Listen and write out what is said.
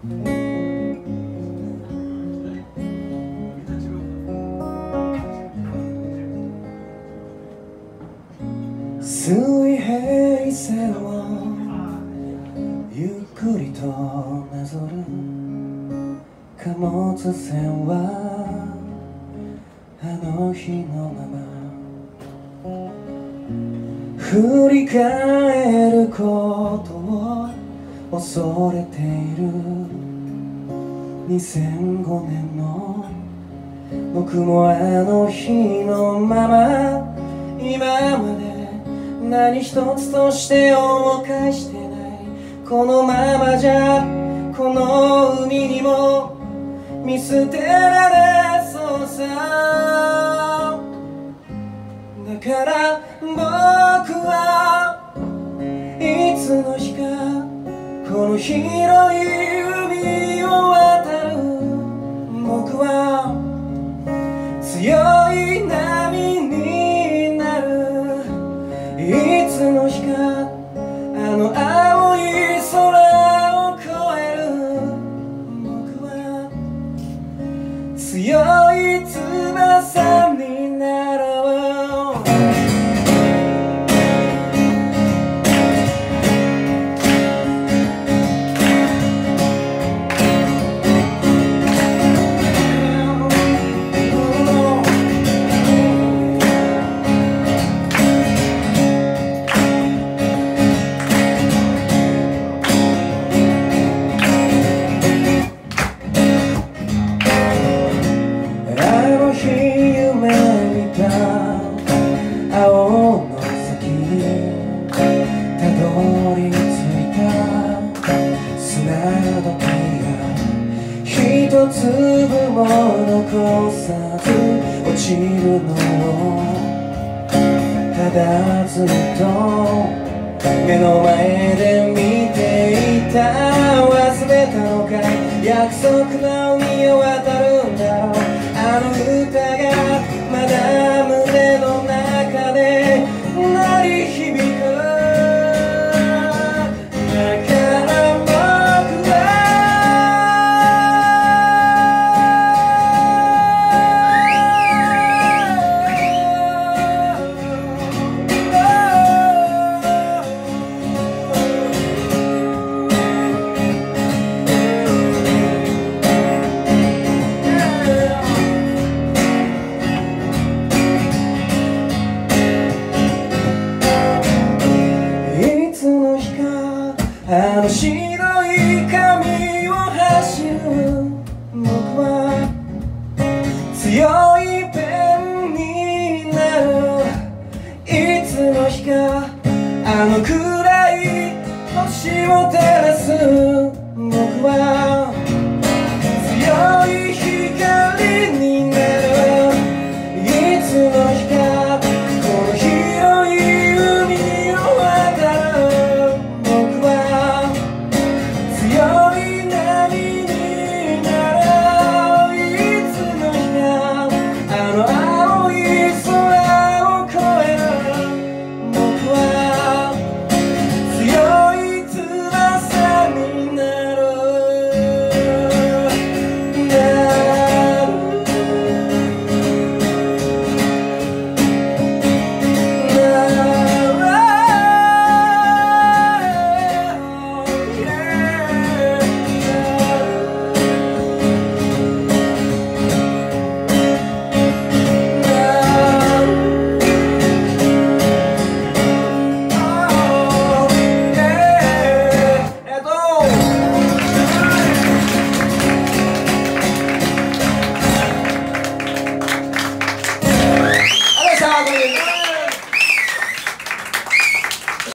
水平線をゆっくりとなぞる貨物船はあの日のまま振り返ることを恐れている2005年の僕もあの日のまま今まで何一つとして恩を返してないこのままじゃこの海にも見捨てられそうさだから僕はいつのこの広い海を渡る。僕は強い波になる。いつの日かあの青い空を越える。僕は強い粒も残さず落ちるのをただずっと目の前で見ていた忘れたのか約束の海を渡るんだろうあのを照らす僕は